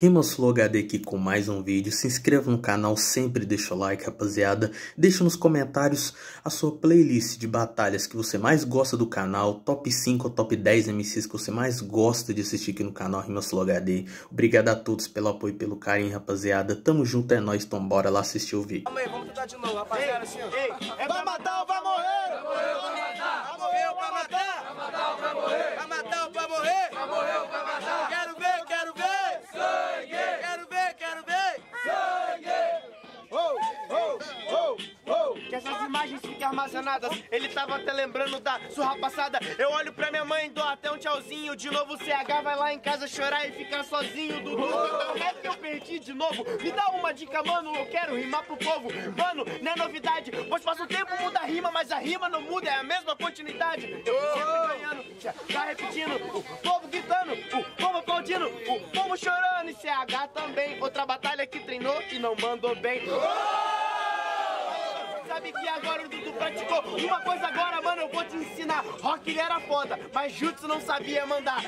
Rimas Flow HD aqui com mais um vídeo, se inscreva no canal, sempre deixa o like rapaziada, deixa nos comentários a sua playlist de batalhas que você mais gosta do canal, top 5 ou top 10 MCs que você mais gosta de assistir aqui no canal Rimas Flow HD. Obrigado a todos pelo apoio e pelo carinho rapaziada, tamo junto, é nóis, então bora lá assistir o vídeo. Aí, vamos tentar de novo, rapaziada, assim, ó. Pra matar ou? Vai morrer essas imagens fiquem armazenadas. Ele tava até lembrando da surra passada. Eu olho pra minha mãe, dou até um tchauzinho. De novo o CH vai lá em casa chorar e ficar sozinho. Dudu, como é que eu perdi de novo? Me dá uma dica, mano. Eu quero rimar pro povo. Mano, não é novidade. Pois faz um tempo muda a rima, mas a rima não muda, é a mesma continuidade. Eu sempre ganhando, tá repetindo. O povo gritando, o povo aplaudindo, o povo chorando. E CH também. Outra batalha que treinou e não mandou bem. Sabe que agora o Dudu praticou uma coisa agora, mano, eu vou te ensinar. Rock ele era foda, mas Jutsu não sabia mandar.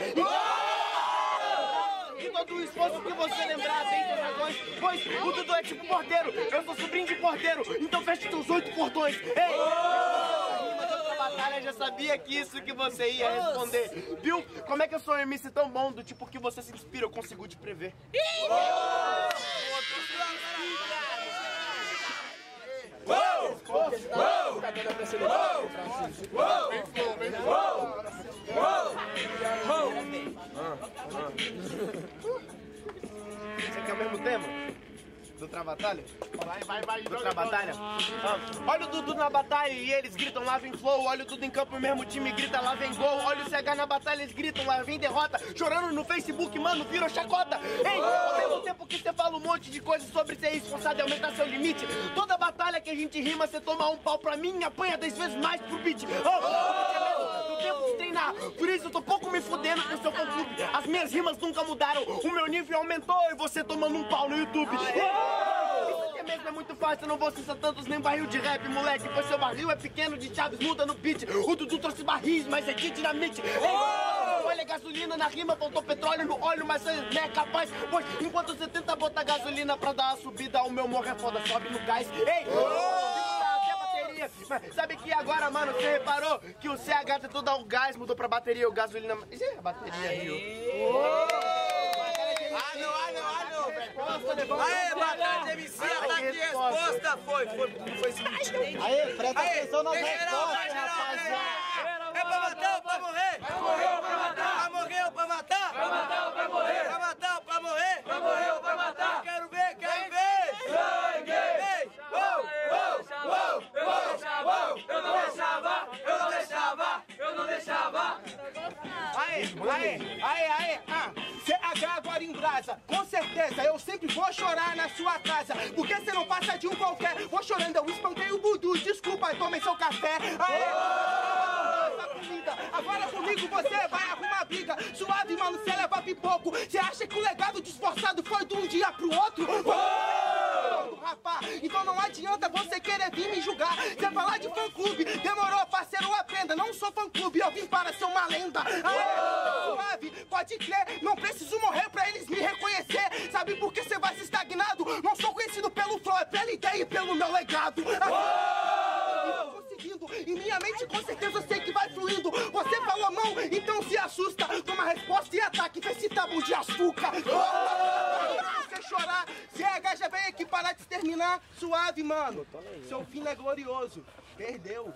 E todo o esforço que você lembrar tem das razões, pois o Dudu é tipo porteiro, eu sou sobrinho de porteiro, então feche teus oito portões. Ei! Batalha, já sabia que isso que você ia responder. Viu? Como é que eu sou um MC tão bom do tipo que você se inspira, eu consigo te prever. Você quer o mesmo tema? Do Travatalha? Vai, vai, vai. Do Travatalha? Ah, olha o Dudu na batalha e eles gritam lá vem flow. Olha o Dudu em campo, o mesmo time grita lá vem gol. Olha o CH na batalha, eles gritam lá vem derrota. Chorando no Facebook, mano, virou chacota. Ei, ao mesmo tempo que você fala um monte de coisas sobre ser esforçado e aumentar seu limite. Toda batalha que a gente rima, você toma um pau pra mim e apanha dez vezes mais pro beat. Oh, tempo de treinar. Por isso eu tô pouco me fudendo com seu fã-clube. As minhas rimas nunca mudaram. O meu nível aumentou e você tomando um pau no YouTube. Isso aqui mesmo é muito fácil, eu não vou cessar tantos nem barril de rap, moleque. Pois seu barril é pequeno de chaves, muda no beat. O Dudu trouxe barris, mas é de dinamite. Ei, Olha gasolina na rima, faltou petróleo no óleo, mas você não é capaz. Pois enquanto você tenta botar gasolina pra dar a subida, o meu morro é foda, sobe no gás. Ei! a bateria. Mas sabe que agora, mano, você reparou que o CH tentou dar o gás, mudou pra bateria, o gasolina. Ih, a bateria, viu? Ah, não, ah, não, ah, não, velho. Aê, batalha de MC, ataque de resposta. Foi, foi, foi esse Aê, presta atenção respostas, geral, rapaziada. É pra matar ou pra morrer? Pra morrer ou pra matar? Pra morrer ou pra matar? Pra matar ou pra morrer? Pra matar ou pra morrer? Pra morrer ou pra matar? Quero ver, quero ver! Sangue! Ei! Uou, uou, uou, eu não deixava, eu não deixava, eu não deixava, eu não deixava. Aê, aê, aê, ah. CH agora em brasa, com certeza eu sempre vou chorar na sua casa. Porque você não passa de um qualquer. Vou chorando, eu espantei o Budu, desculpa, tomei seu café. Aê. Agora comigo você vai arrumar briga. Suave, mano, você leva pipoco. Você acha que o legado de esforçado foi de um dia pro outro? Então não adianta você querer vir me julgar. Você falar de fã clube, demorou, parceiro, aprenda. Não sou fã clube, eu vim para ser uma lenda. Aê, suave, pode crer, não preciso morrer pra eles me reconhecer. Sabe por que você vai se estagnado? Não sou conhecido pelo flow, é pela ideia e pelo meu legado. Conseguindo, e minha mente com certeza sei que vai fluindo. Você falou a mão, então se assusta. Toma resposta e ataque, vê se tabu de açúcar. Você chorar, CH já vem aqui para te exterminar. Suave, mano. Seu fim é glorioso. Perdeu.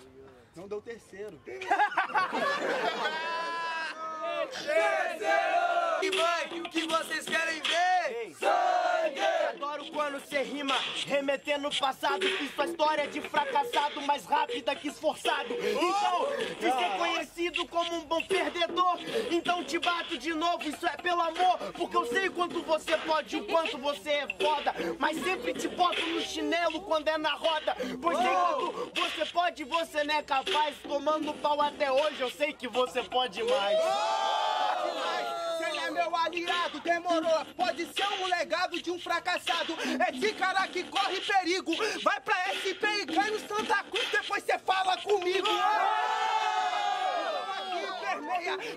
Não deu terceiro. E vai, o que vocês querem ver? Adoro quando cê rima, remetendo no passado. Fiz sua história de fracassado mais rápida que esforçado. Então, de ser conhecido como um bom perdedor. Então te bato de novo, isso é pelo amor. Porque eu sei quanto você pode, o quanto você é foda. Mas sempre te boto no chinelo quando é na roda. Pois sei quando você pode, você não é capaz. Tomando pau até hoje, eu sei que você pode mais. Meu aliado, demorou. Pode ser um legado de um fracassado. De cara que corre perigo. Vai pra SP e ganha o Santa Cruz, depois você fala comigo.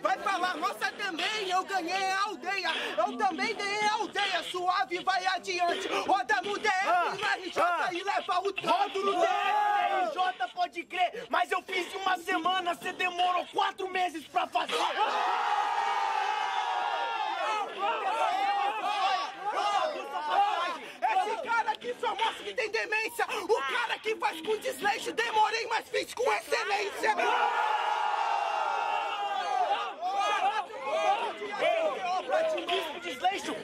Vai pra falar, nossa também, eu ganhei a aldeia. Eu também ganhei a aldeia, suave vai adiante. Roda no DM, Ah, no RJ ah. e leva o Rodo no todo. DRJ, pode crer, mas eu fiz em uma semana, você demorou quatro meses pra fazer. Esse cara aqui que tem demência. O cara que faz com desleixo, demorei, mas fiz com excelência.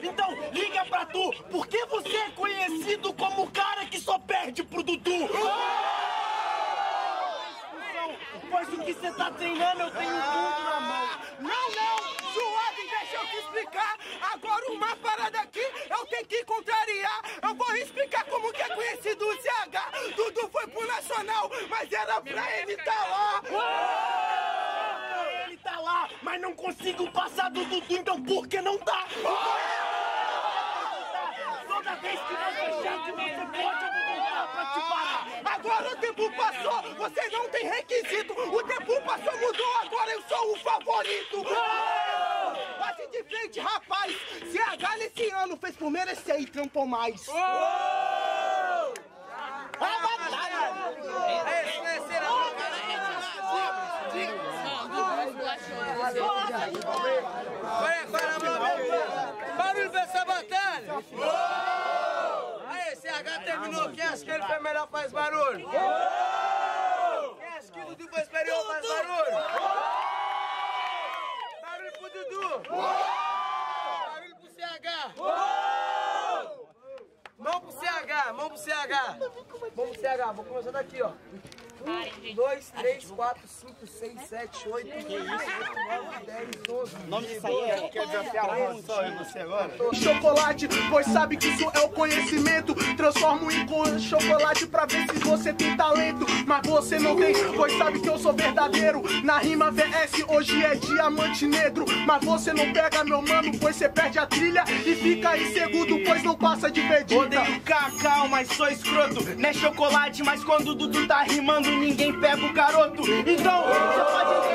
Então liga pra tu, por que você é conhecido como o cara que só perde pro Dudu? Pois o que você tá treinando eu tenho tudo na mão. Não, não, deixa eu te explicar. Agora uma parada aqui, eu tenho que contrariar. Eu vou explicar como que é conhecido o CH. Dudu foi pro Nacional, mas era pra ele tá lá. Ele tá lá, mas não consigo passar do Dudu, então por que não tá? Toda vez que você chega, você pode eu vou voltar pra te parar. Agora o tempo passou, você não tem requisito. O tempo passou, mudou, agora eu sou o favorito. Bate de frente, rapaz. CH nesse ano fez por merecer e trampou mais. A batalha. Olha, para, mano. Barulho pra essa batalha. Aí, CH terminou. Quem acha que ele foi melhor faz barulho? Quem acha que o Dudu foi superior faz barulho? Barulho pro Dudu. Barulho pro CH. Mão pro Pro CH. Pro CH, vou começar daqui, ó. Um, dois, três, quatro, cinco, seis, sete, oito, nove, dez, doze. O nome disso aí é... Quer desafiar a só eu você agora? chocolate, pois sabe que isso é o conhecimento. Transformo em co- chocolate pra ver se você tem talento. Mas você não tem, pois sabe que eu sou verdadeiro. Na rima VS, hoje é diamante negro. Mas você não pega, meu mano, pois você perde a trilha e fica em segundo, pois não passa de medida. Odeio cacau, mas sou escroto. Não é chocolate, mas quando o Dudu tá rimando, ninguém pega o garoto. Então, você pode briga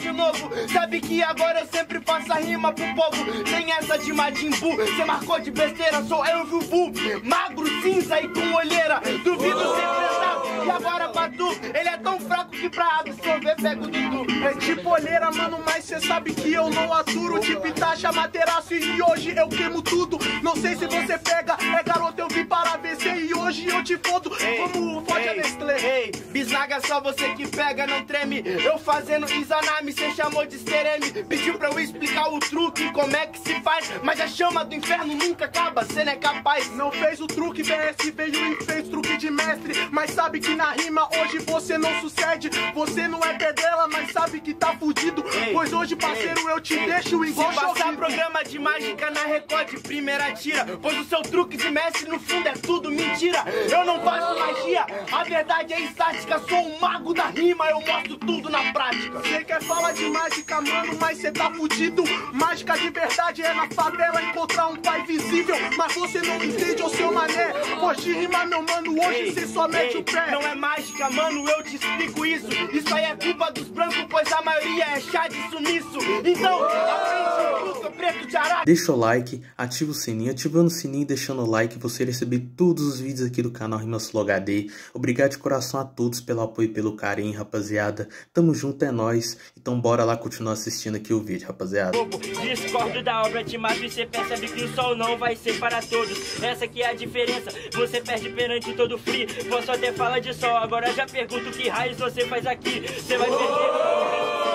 de novo. Sabe que agora eu sempre faço a rima pro povo. Tem essa de Majin Buu, você marcou de besteira, sou eu, Vuvu. Magro, cinza e com olheira. Duvido ser enfrentar. E agora, Batu, ele é tão fraco que pra absorver pega o Dudu. É tipo olheira, mano, mas cê sabe que eu não aturo Tipo Itacha, Materaço e hoje eu queimo tudo Não sei se você pega, é garoto, eu vim para vencer E hoje eu te fodo como fode a Nestlé Ei, bisnaga só você que pega, não treme. Eu fazendo Izanami, cê chamou de estereme. Pediu pra eu explicar o truque, como é que se faz. Mas a chama do inferno nunca acaba, cê não é capaz. Não fez o truque, BS veio e fez truque de mestre Mas sabe que na rima hoje você não sucede Você não é pedela, mas sabe que tá fudido Ei, Pois hoje, parceiro, eu te deixo Se igual passar choquito. programa de mágica na Record, primeira tira. Pois o seu truque de mestre no fundo é tudo mentira. Eu não faço magia, a verdade é estática. Sou um mago da rima, eu mostro tudo na prática. Você quer falar de mágica, mano, mas cê tá fudido. Mágica de verdade é na favela encontrar um pai visível. Mas você não entende o seu mané. Hoje rima, meu mano, hoje cê só mete ei, o pé. Não é mágica, mano, eu te explico isso. Isso aí é culpa dos brancos, pois a maioria é chá de sumiço. Então, aprende preto de arara. Deixa o like, ativa o sininho, ativando o sininho e deixando o like você receber todos os vídeos aqui do canal Rimas Flow HD. Obrigado de coração a todos pelo apoio e pelo carinho, rapaziada. Tamo junto, é nóis. Então bora lá continuar assistindo aqui o vídeo, rapaziada. Discordo da obra de Marvel e você percebe que o sol não vai ser para todos. Essa que é a diferença, você perde perante todo free. Posso até falar de sol, agora já pergunto que raios você faz aqui. Você vai perder.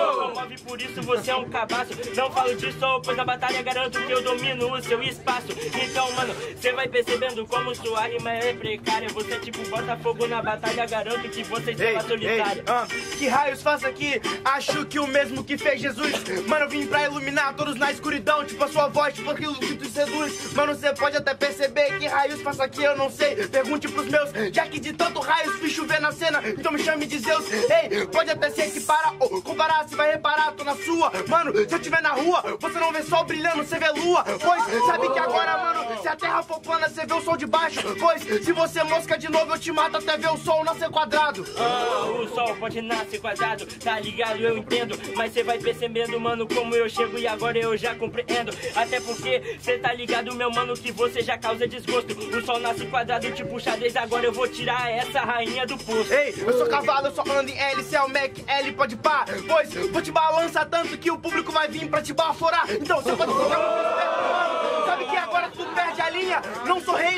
Comove, por isso você é um cabaço. Não falo de sol, pois na batalha garanto que eu domino o seu espaço. Então, mano, você vai percebendo como sua rima é precária. Você é tipo Botafogo na batalha, garanto que você será solitária. ah, que raios faço aqui? Acho que o mesmo que fez Jesus. Mano, vim pra iluminar todos na escuridão. Tipo a sua voz, tipo aquilo que tu seduz. Mano, você pode até perceber que raios faço aqui, eu não sei. Pergunte pros meus, já que de tanto raios fiz chover na cena. Então me chame de Zeus. Ei, pode até se equiparar ou comparar. Se vai reparar tô na sua. Mano, se eu tiver na rua, você não vê sol brilhando, você vê lua. Pois, sabe que agora, se a terra for plana, você vê o sol de baixo. Pois, se você mosca de novo, eu te mato até ver o sol nascer quadrado. Ah, o sol pode nascer quadrado, tá ligado? Eu entendo. Mas cê vai percebendo, mano, como eu chego e agora eu já compreendo. Até porque cê tá ligado, meu mano, que você já causa desgosto. O sol nasce quadrado, tipo xadrez, agora eu vou tirar essa rainha do poço. Ei, eu sou cavalo, eu só ando em L, cê é o Mac, L pode pá. Pois, vou te balançar tanto que o público vai vir pra te baforar. Então, você pode muito Sabe que agora tu perde a linha?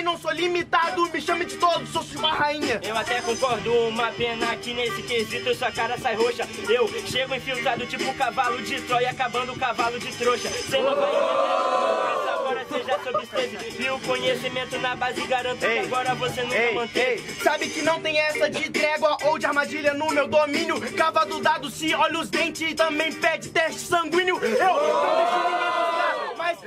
Não sou limitado, me chame de todos, sou uma rainha. Eu até concordo, uma pena que nesse quesito sua cara sai roxa. Eu chego infiltrado tipo cavalo de Troia, acabando o cavalo de trouxa. Cê não vai entender, agora cê já. E o conhecimento na base garanto que Ei, agora você nunca Ei, manteve. ei, sabe que não tem essa de trégua ou de armadilha no meu domínio. Cava do dado se olha os dentes e também pede teste sanguíneo. Eu não deixo ninguém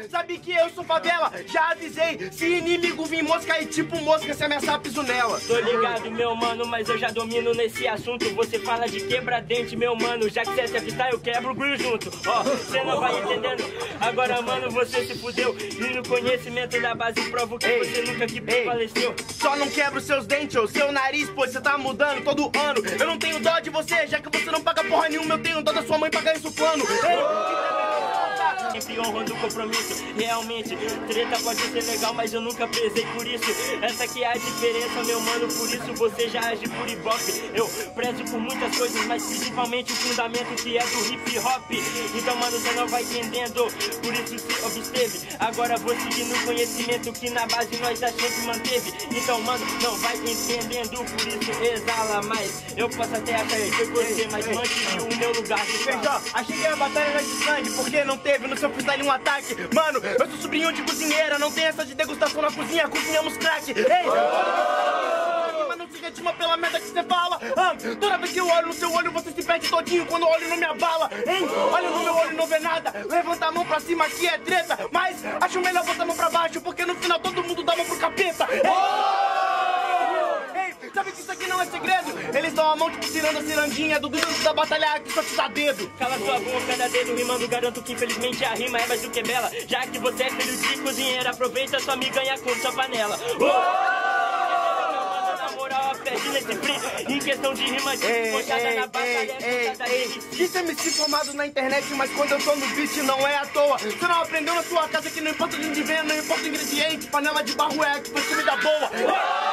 sabe que eu sou favela. Já avisei, se inimigo vir mosca e tipo mosca, se ameaçar, piso nela. Tô ligado, meu mano, mas eu já domino nesse assunto. Você fala de quebra-dente, meu mano. Já que cê é freestyle, eu quebro o grill junto. Ó, cê não vai entendendo. Agora, mano, você se fudeu. E no conhecimento da base provo que Ei, você nunca que ei. prevaleceu. Só não quebra os seus dentes ou seu nariz, pois você tá mudando todo ano. Eu não tenho dó de você, já que você não paga porra nenhuma, eu tenho dó da sua mãe pagar isso plano. Ei, Sempre honrando o compromisso. Realmente, treta pode ser legal, mas eu nunca pesei por isso. Essa que é a diferença, meu mano. Por isso você já age por ibope. Eu prezo por muitas coisas, mas principalmente o fundamento que é do hip hop. Então, mano, você não vai entendendo. Por isso se obsteve. Agora vou seguir no conhecimento que na base nós já sempre manteve. Então, mano, não vai entendendo. Por isso exala mais. Eu posso até achar que foi você, mas mantive o meu lugar. Feijó, achei que a batalha era de sangue, porque não teve no seu freestyle um ataque. Mano, eu sou sobrinho de cozinheira, não tem essa de degustação na cozinha, cozinhamos crack. Ei! Mas não se retima pela merda que você fala. Ah, toda vez que eu olho no seu olho, você se perde todinho quando eu olho no minha bala. Hein? Olha no meu olho e não vê nada. Levanta a mão pra cima que é treta. Mas acho melhor botar a mão pra baixo, porque no final todo mundo dá a mão pro capeta. Ei! Ei, sabe que isso aqui não é segredo? Eles dão a mão tipo tirando a cirandinha do duro da batalha que só te dá dedo. Cala sua boca, dá dedo rimando, garanto que infelizmente a rima é mais do que bela. Já que você é filho de cozinheiro, aproveita sua amiga e ganha com sua panela. Oh! Moral, nesse free. Em questão de rima, de Ei, na batalha, ei, é ei, de. Disse MC formado na internet, mas quando eu tô no beat não é à toa. Você não aprendeu na sua casa que não importa onde vem, não importa o ingrediente, panela de barro é que faz comida boa. Não sou sobrinho de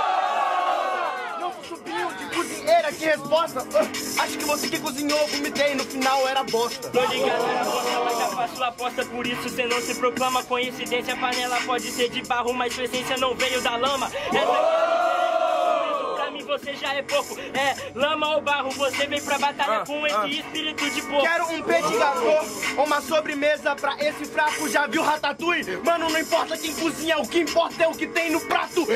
cozinheira, que resposta. Ah, Acho que você que cozinhou, vomitei, no final era bosta. Tô ligado na bosta, mas já faço aposta Por isso cê não se proclama Coincidência, a panela pode ser de barro Mas sua essência não veio da lama Essa aqui é. Pra mim você já é pouco É lama ou barro Você vem pra batalha Ah, com ah. esse espírito de porco Quero um petit gâteau, uma sobremesa pra esse fraco. Já viu ratatouille? Mano, não importa quem cozinha, o que importa é o que tem no prato.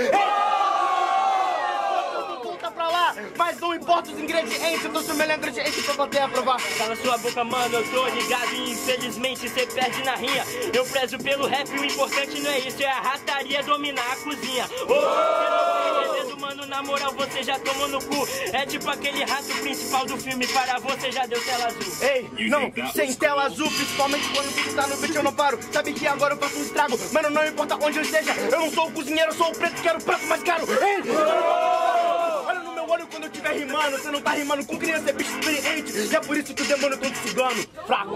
Lá, mas não importa os ingredientes. Eu trouxe o melhor ingrediente pra bater a provar. Cala sua boca, mano, eu tô ligado e infelizmente cê perde na rinha. Eu prezo pelo rap, o importante não é isso, é a rataria dominar a cozinha. Tá entendendo, mano, na moral você já tomou no cu. É tipo aquele rato principal do filme, para você já deu tela azul. Ei, não, sem tela azul, principalmente quando tu tá no beat eu não paro. Sabe que agora eu faço um estrago, mano, não importa onde eu esteja. Eu não sou o cozinheiro, eu sou o preto, quero o prato mais caro. Ei, olha estiver rimando. Você não tá rimando com criança, é bicho experiente. E é por isso que o demônio te sugando. Fraco.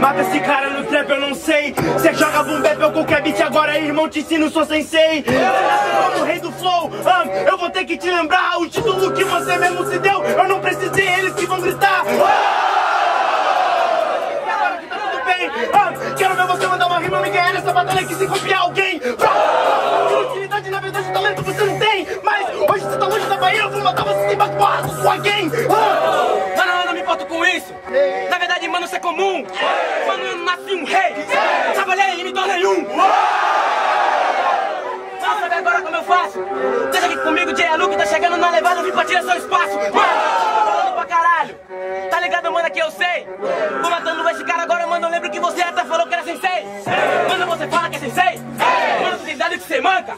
Mata esse cara no trap, eu não sei. Cê joga boom ou qualquer beat agora, irmão, te ensino, sou sensei. Como rei do flow, ah, eu vou ter que te lembrar o título que você mesmo se deu. Eu não precisei, eles que vão gritar. E agora que tá tudo bem, ah, quero ver você mandar uma rima me ganhar nessa batalha que se copiar alguém. Verdade, talento você não tem. Mas hoje você tá longe da Bahia, eu vou matar você sem com sua gang. Ah, Mano, eu não me importo com isso. Na verdade, mano, isso é comum. Mano, eu nasci um rei. Trabalhei e me tornei um. Mano, sabe agora como eu faço? Deixa aqui comigo, Jay Luke tá chegando na levada, eu vim pra tirar seu espaço. Mano, pra caralho. Tá ligado, mano, que eu sei. Vou matando esse cara agora, mano, eu lembro que você até falou que era sensei. Mano, você fala que é sensei. Que você manca.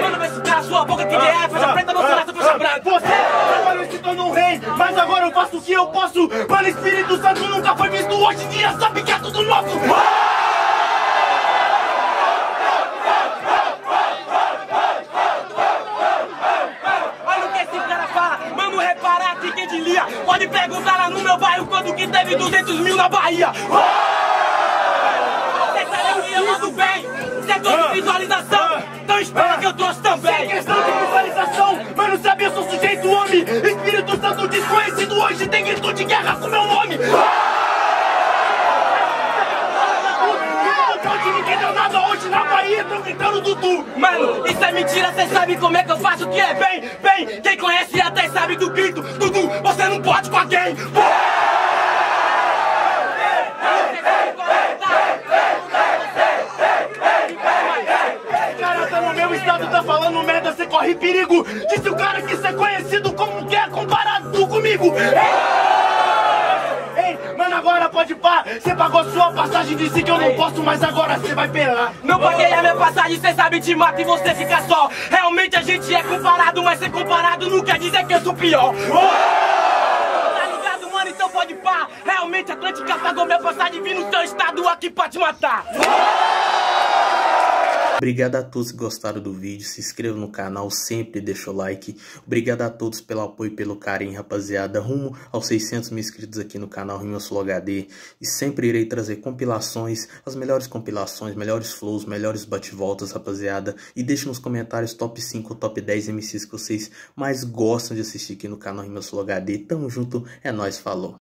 Mano, vai ficar a sua boca que de é, faixa preta, não se nasce faixa branca. Você trabalhou e se tornou um rei, mas agora eu faço o que eu posso. Mano, Espírito Santo nunca foi visto. Hoje em dia sabe que é tudo nosso. Olha o que esse cara fala, mano, reparar que quem de lia Pode perguntar lá no meu bairro quando que teve 200 mil na Bahia Cê sabe que eu ando bem, setor de visualização Então espera que eu trouxe Sem também questão de visualização, mano, sabe, eu sou sujeito homem. Espírito Santo desconhecido hoje tem grito de guerra com meu nome. O na Bahia, tão gritando Dudu. Mano, isso é mentira, cê sabe como é que eu faço que é bem, bem Quem conhece até sabe do grito, Dudu, você não pode com alguém O cara tá no meu estado, tá falando merda, cê corre perigo. Disse o cara que cê é conhecido como que é comparado comigo. Ei, ei, mano, agora pode pá. Cê pagou sua passagem, disse que eu não posso, mas agora cê vai pelar. Não paguei a minha passagem, cê sabe te mata e você fica só Realmente a gente é comparado, mas ser comparado não quer dizer que eu sou pior Tá ligado, mano? Então pode pá Realmente a Atlântica pagou minha passagem Vim no seu estado aqui pra te matar Obrigado a todos que gostaram do vídeo, se inscreva no canal, sempre deixa o like. Obrigado a todos pelo apoio e pelo carinho, rapaziada. Rumo aos 600 mil inscritos aqui no canal Rima Sul HD. E sempre irei trazer compilações, as melhores compilações, melhores flows, melhores bate-voltas, rapaziada. E deixe nos comentários top 5 ou top 10 MCs que vocês mais gostam de assistir aqui no canal Rima Sul HD. Tamo junto, é nóis, falou.